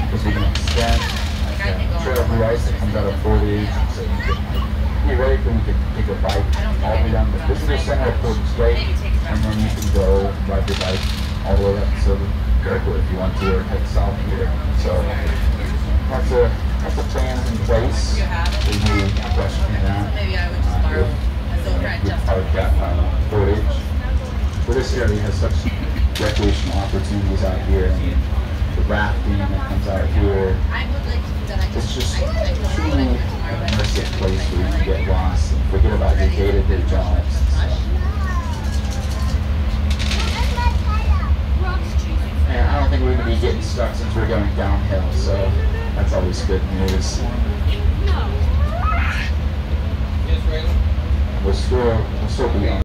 because we can extend like, trail the ice that comes out of foliage, so you can for you can take a bike all the way down But this is the visitor center of Portage Lake, and then you can go ride your bike all the way up to Girdwood if you want to, or head south here. So that's a that's a plan in place. There's no question in that. Maybe I would a We at uh, Portage. But this area has such recreational opportunities out here. Mean, the that comes out here. I would like to do that. I It's just, just I, I truly when I do it an tomorrow, but immersive place where you can get lost and forget about your day-to-day jobs. and. And I don't think we're going to be getting stuck since we're going downhill, so that's always good news. We'll still, we'll still be on.